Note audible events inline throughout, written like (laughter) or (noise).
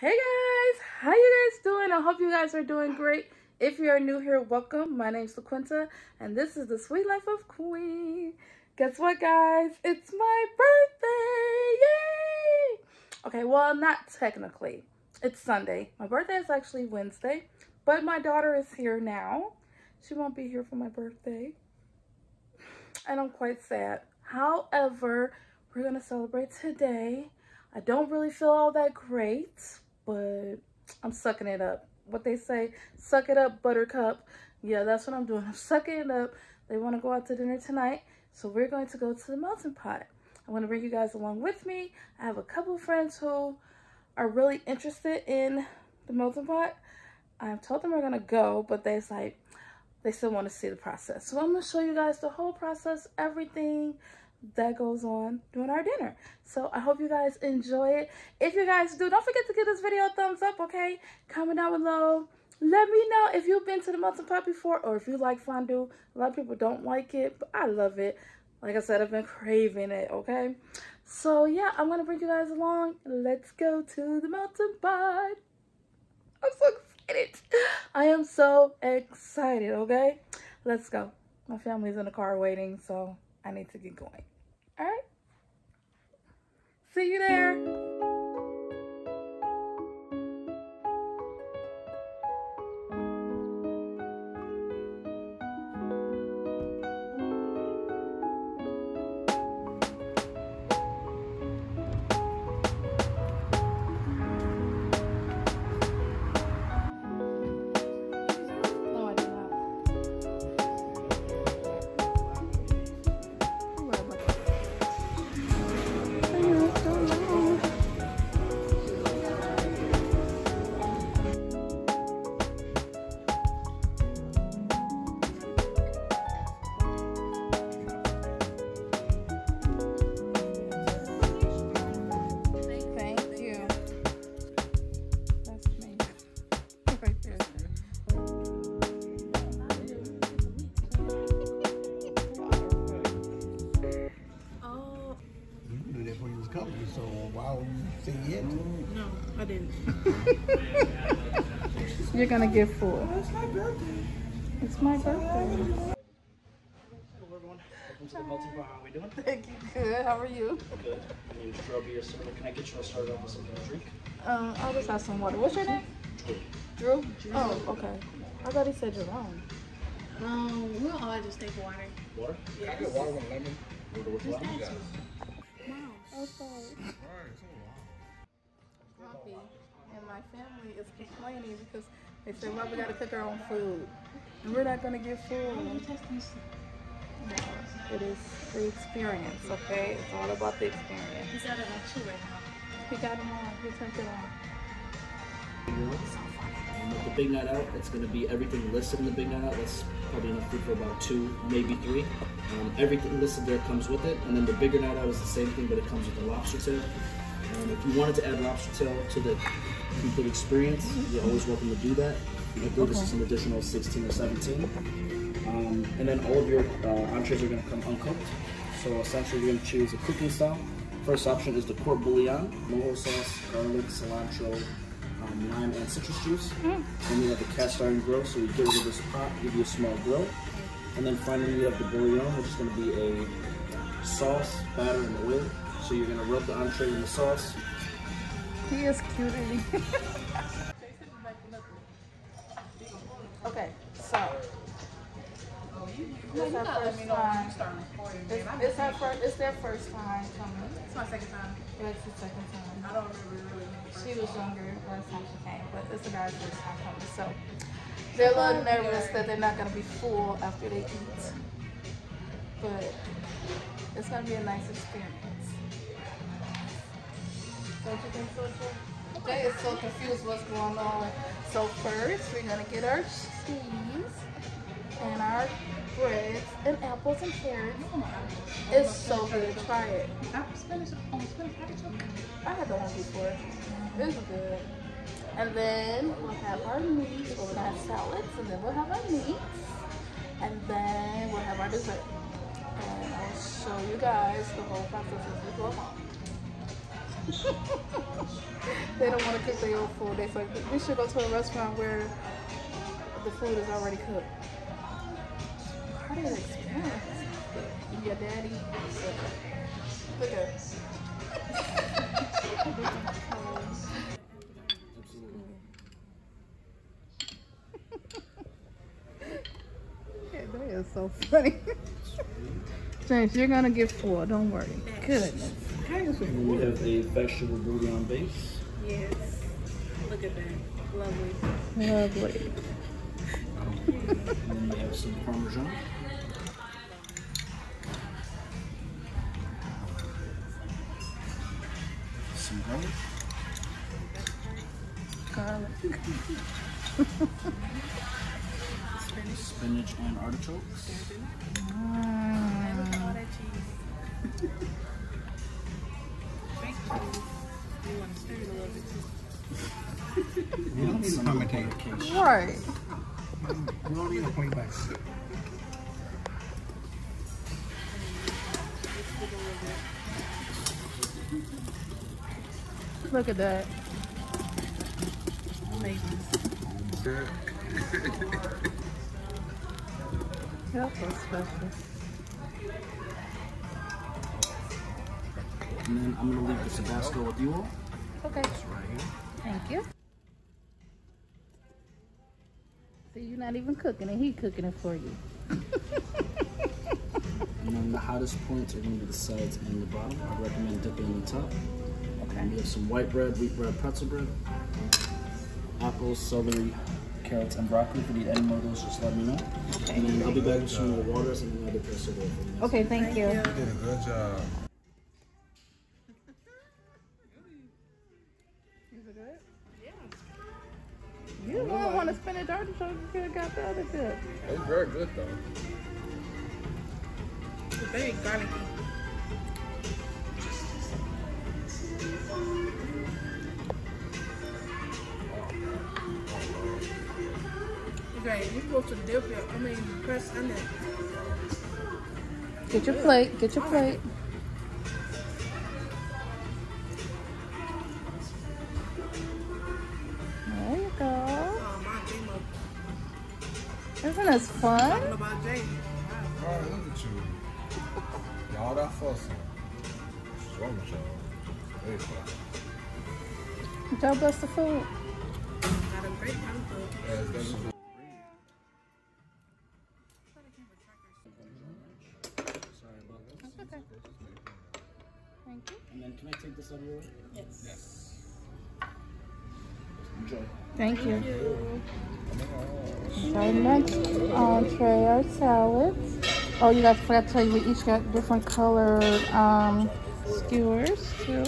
Hey guys, how you guys doing? I hope you guys are doing great. If you are new here, welcome. My name's LaQuinta, and this is the Sweet Life of Queen. Guess what, guys? It's my birthday! Yay! Okay, well, not technically. It's Sunday. My birthday is actually Wednesday, but my daughter is here now. She won't be here for my birthday, and I'm quite sad. However, we're gonna celebrate today. I don't really feel all that great, but I'm sucking it up. What they say, suck it up, buttercup. Yeah, that's what I'm doing. I'm sucking it up. They want to go out to dinner tonight, so we're going to go to the melting pot. I want to bring you guys along with me. I have a couple friends who are really interested in the melting pot. I've told them we're going to go, but they're like, they still want to see the process. So I'm going to show you guys the whole process, everything, that goes on during our dinner. So I hope you guys enjoy it. If you guys do, don't forget to give this video a thumbs up, okay? Comment down below. Let me know if you've been to the melting pot before or if you like fondue. A lot of people don't like it, but I love it. Like I said, I've been craving it, okay? So yeah, I'm gonna bring you guys along. Let's go to the melting pot. I'm so excited. I am so excited, okay? Let's go. My family's in the car waiting, so I need to get going. All right. See you there. I didn't. (laughs) You're gonna get full. Oh, it's my birthday. It's my birthday. Hello everyone. Welcome to the melting pot. How are we doing? Thank you. Good. How are you? Good. My name's Drew. I'll be your server. Can I get you started off with something to drink? Um, I'll just have some water. What's your name? Drew. Drew? Oh, okay. I thought he said Jerome. Um, we'll all just take water. Water? Yes. I get water with lemon. Water with lemon? You guys. Oh, sorry. Alright, and my family is complaining because they said, well, we gotta cook our own food. And we're not gonna get food. It is the experience, okay? It's all about the experience. He's out of like two right now. He got them on. He turned it on. The big night out, it's going to be everything listed in the big night out. That's probably enough food for about two, maybe three. Um, everything listed there comes with it. And then the bigger night out is the same thing, but it comes with a lobster tail. Um, if you wanted to add lobster tail to the complete experience, you're always welcome to do that. I believe this is an additional 16 or 17. Um, and then all of your uh, entrees are going to come uncooked. So essentially, you're going to choose a cooking style. First option is the court bouillon, mojo sauce, garlic, cilantro, um, lime, and citrus juice. Mm. Then you have the cast iron grill, so we get rid of this pot, give you a small grill. And then finally, you have the bouillon, which is going to be a sauce, batter, and oil. So you're going to rub the entree in the sauce. He is cute. okay, (laughs) It's our first time. It's, her first, it's their first time coming. It's my second time. It's the second time. I don't remember really. She was younger last time she came, but it's the guy's first time coming. So they're a little nervous that they're not going to be full after they eat. But it's going to be a nice experience. Don't you think so, Jay? Jay is so confused what's going on. So first, we're going to get our cheese and our breads and apples and carrots. It's so good. Try it. Spinach. Spinach. I had the one before. It's good. And then we'll have our meat. We'll have salads, and then we'll have our meat. And then we'll have our dessert. And I'll show you guys the whole process as we go along. they don't want to cook their own food. They like we should go to a restaurant where the food is already cooked. Part experience. Your daddy. Look at. That is so funny. James, you're gonna get four. Don't worry. Goodness. We have a vegetable bouillon base. Yes. Look at that. Lovely. Lovely. And then we have some parmesan. You don't need to Some commentate. quiche. Right. You don't need to point back. Look at that. Amazing. (laughs) That's special. And then I'm gonna leave the Tabasco with you all. Okay. It's right here. Thank you. See, you're not even cooking it. He cooking it for you. (laughs) And then the hottest points are gonna be the sides and the bottom. I recommend dipping in the top. And we have some white bread, wheat bread, pretzel bread, apples, celery, carrots, and broccoli. If you need any more of those, just let me know. And then I'll be back with some more waters and another press over for you. Okay, thank, you. You did a good job. Is it good? Yeah. You don't want to spinach artichoke. You could have got the other good. It's very good though. It's very garlicky. Okay, you're supposed to dip it. I mean, press onion. Get your plate. Get your plate. There you go. Oh, my. Isn't this fun? Talking about Jay. Wow. Alright, look at you. Y'all that fussing. What's wrong with y'all? There you go. Y'all bless the food? Got a great time though. Yeah, Oh, you guys forgot to tell you we each got different colored um, skewers too.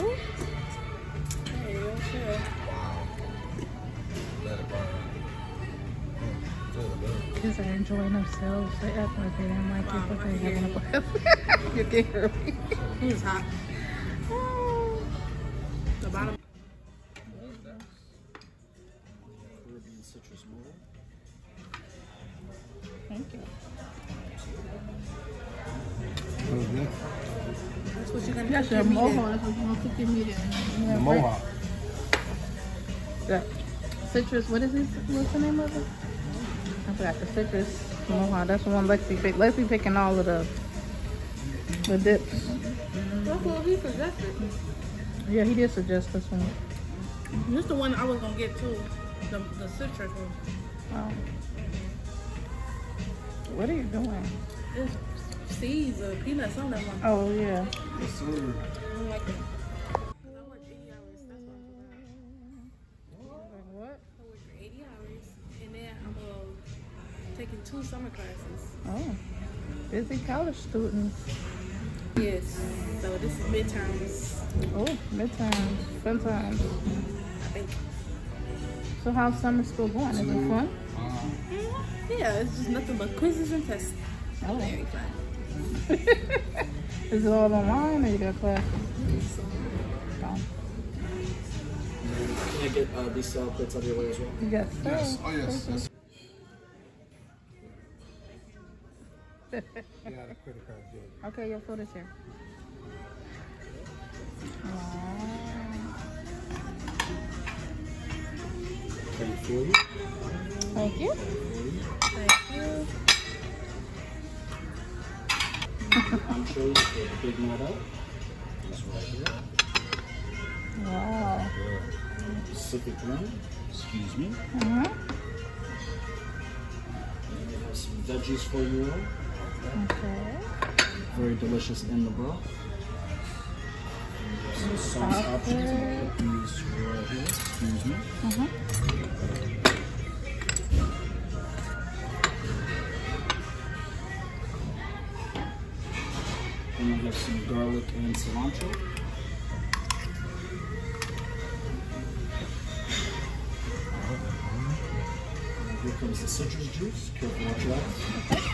Hey, yo, sure. Let it burn. Feel the burn. Kids are enjoying themselves. They act like they don't like it, but they having a blast. (laughs) you can hear me. It's hot. That's what you're gonna cook your meat in. The mohawk. The citrus, what is it? What's the name of it? I forgot the citrus mohawk. That's the one Lexi picked. Lexi picking all of the the dips. That's what he suggested. Yeah, he did suggest this one. This is the one I was gonna get too. The, the citrus one. Oh. What are you doing? It's seeds or peanuts on that one. Oh yeah. Yes, sir. I don't like it. Busy college student. Yes. So this is midterms. Oh, midterms, fun times. I think. So how's summer school going? Is it fun? Yeah, it's just nothing but quizzes and tests. Oh. Very fun. (laughs) Is it all online or you got class? Oh. Can I get uh, these salad plates out of your way as well? Yes, sir. Yes. Oh, yes. Yes. credit card. Okay, your photo here. Thank you. Thank you. Thank you. I'm sure you can pick that up. Right here. Wow. Pacific Rim. Excuse me. Uh -huh. And we have some veggies for you all. Okay. Very delicious in the broth. Some sauce options. These right here. Excuse me. Uh-huh. And we have some garlic and cilantro. Here comes the citrus juice. Careful watch your eyes.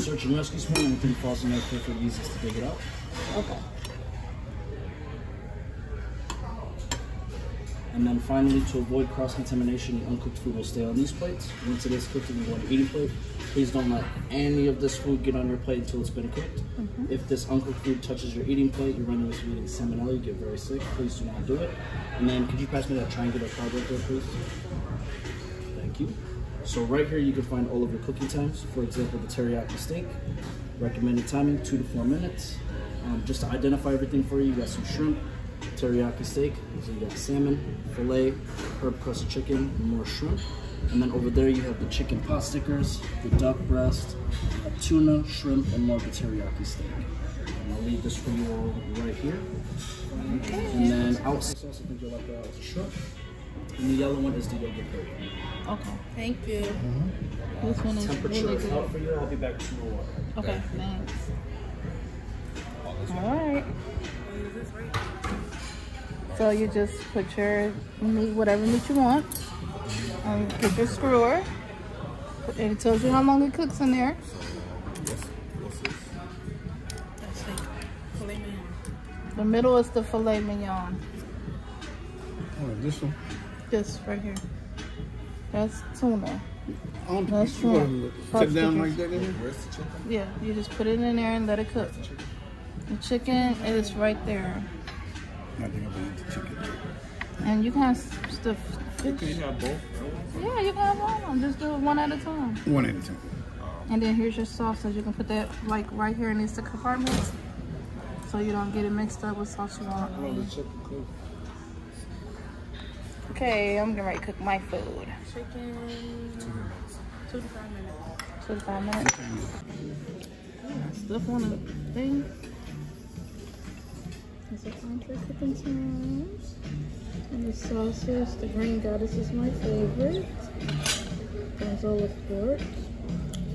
Search and rescue spoon, anything falls in there, feel free to use this to dig it up. Okay. And then finally, to avoid cross-contamination, the uncooked food will stay on these plates. Once it is cooked and you go on your eating plate, please don't let any of this food get on your plate until it's been cooked. Mm-hmm. If this uncooked food touches your eating plate, you run the risk of getting salmonella, you get very sick. Please do not do it. And then, could you pass me that triangular card right there, please? Thank you. So right here, you can find all of your cooking times. For example, the teriyaki steak, recommended timing two to four minutes. Um, just to identify everything for you, you got some shrimp, teriyaki steak. So you got salmon, fillet, herb crusted chicken, more shrimp. And then over there, you have the chicken pot stickers, the duck breast, tuna, shrimp, and more of the teriyaki steak. And I'll leave this for you all right here. And then outside sauce, I think you'll like that with the shrimp. And the yellow one is the yogurt curry. Okay. Thank you. Mm-hmm. This one is Temperature really is good. out for you. I'll be back tomorrow. Okay, thanks. All right. So you just put your meat, whatever meat you want, and put your screwer. And it tells you how long it cooks in there. That's it. Filet mignon. The middle is the filet mignon. Oh, this one. This right here. That's tuna. I don't That's shrimp. Sit down like that in here? Yeah, you just put it in there and let it cook. The chicken is right there. I think I'm gonna eat the chicken. And you can have stuff. Can you have both? Yeah, you can have all of them. Just do it one at a time. One at a time. And then here's your sausage. You can put that like right here in these compartments. So you don't get it mixed up with sauce you want. Oh, the chicken cook. Okay, I'm getting ready to cook my food. Chicken. Two to five minutes. Two to five minutes. Stuff on the thing. There's a entree cooking times. And the sausage, the green goddess is my favorite. Gorgonzola port.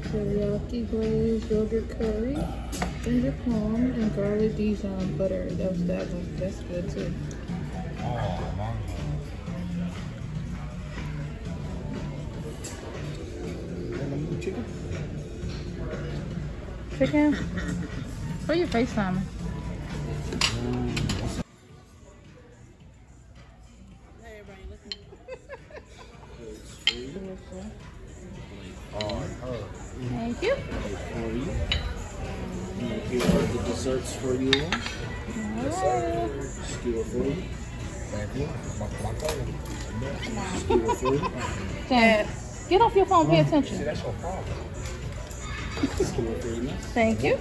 Teriyaki glaze, yogurt curry, ginger plum, and garlic Dijon butter. That was that one. That's good too. Oh, mom. Chicken? Chicken? Who you FaceTiming? Hey, everybody, listen. Her. Thank you. For you. And here are the desserts for you all. Alright. Skewer for you. Thank you. My, my. Skewer for you. Dad, get off your phone, pay See, attention. that's your problem. Skewer for you, miss. Thank you.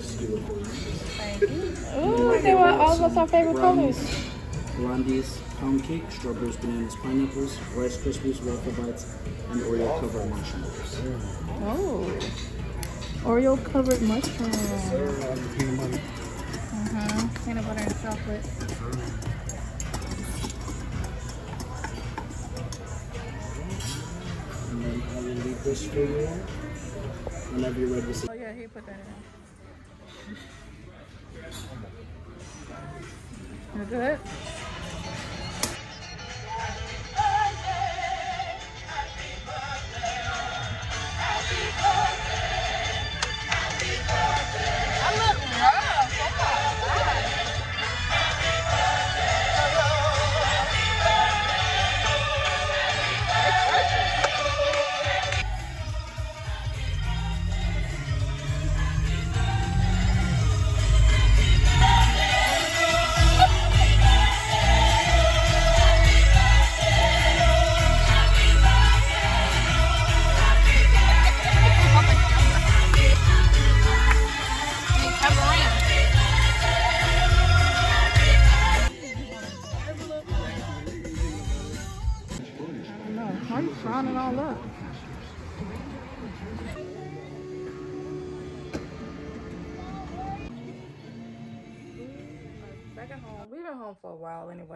Skewer for you. Thank you. Ooh, they were all of our favorite colors. Blondie's pound cake, strawberries, bananas, pineapples, Rice Krispies, waffle bites, and Oreo covered marshmallows. Oh. Oreo covered mushroom. Sir, I'm the peanut butter. Uh-huh. Peanut butter and chocolate. This all. Whenever you're ready to sit. Oh yeah, he put that in.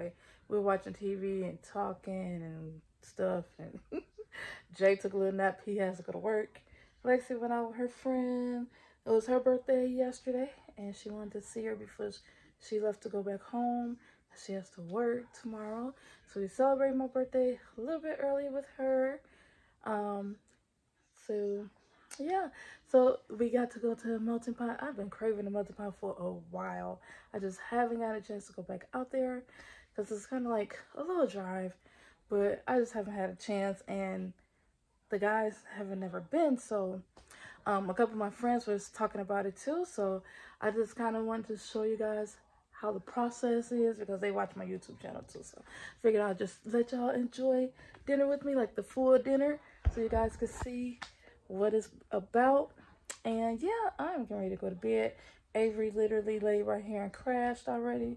Anyway. we're watching TV and talking and stuff. And (laughs) Jay took a little nap. He has to go to work. Lexi went out with her friend. It was her birthday yesterday, and she wanted to see her before she left to go back home. She has to work tomorrow. So we celebrate my birthday a little bit early with her. Um, so yeah, so we got to go to melting pot. I've been craving a melting pot for a while. I just haven't got a chance to go back out there because it's kind of like a little drive, but I just haven't had a chance and the guys haven't never been. So um, a couple of my friends was talking about it too. So I just kind of wanted to show you guys how the process is because they watch my YouTube channel too. So figured I'll just let y'all enjoy dinner with me, like the full dinner, so you guys can see what it's about. And yeah, I'm getting ready to go to bed. Avery literally laid right here and crashed already.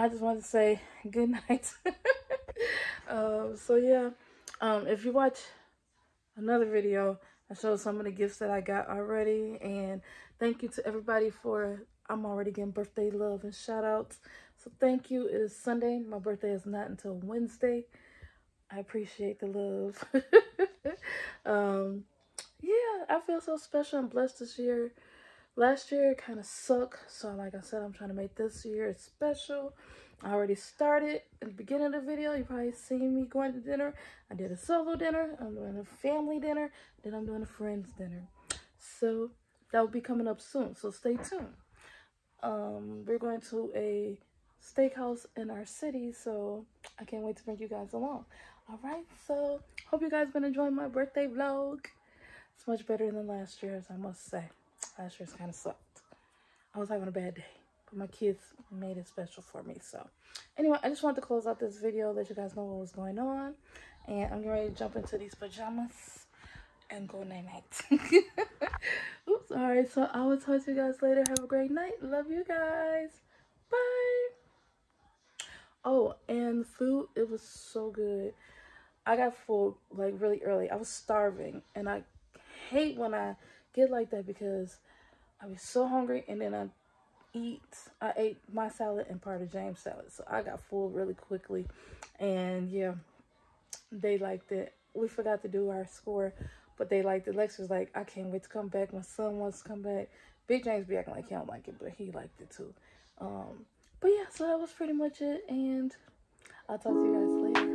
I just want to say good night. (laughs) um, so yeah, um, if you watch another video, I showed some of the gifts that I got already. And thank you to everybody for I'm already getting birthday love and shout outs. So thank you. It is Sunday. My birthday is not until Wednesday. I appreciate the love. (laughs) um, yeah, I feel so special and blessed this year. Last year kind of sucked. So like I said, I'm trying to make this year special. I already started in the beginning of the video. You probably seen me going to dinner. I did a solo dinner. I'm doing a family dinner. Then I'm doing a friends dinner. So that will be coming up soon. So stay tuned um we're going to a steakhouse in our city so i can't wait to bring you guys along all right so hope you guys been enjoying my birthday vlog it's much better than last year's i must say last kind of sucked i was having a bad day but my kids made it special for me so anyway i just wanted to close out this video let you guys know what was going on and i'm getting ready to jump into these pajamas and go night night. (laughs) Oops, all right. So I will talk to you guys later. Have a great night. Love you guys. Bye. Oh, and food, it was so good. I got full like really early. I was starving, and I hate when I get like that because I was so hungry, and then I eat. I ate my salad and part of James' salad, so I got full really quickly, and yeah, they liked it. We forgot to do our score but they liked it. Lex was like, I can't wait to come back. My son wants to come back. Big James be acting like he don't like it, but he liked it too. Um, but yeah, so that was pretty much it. And I'll talk to you guys later.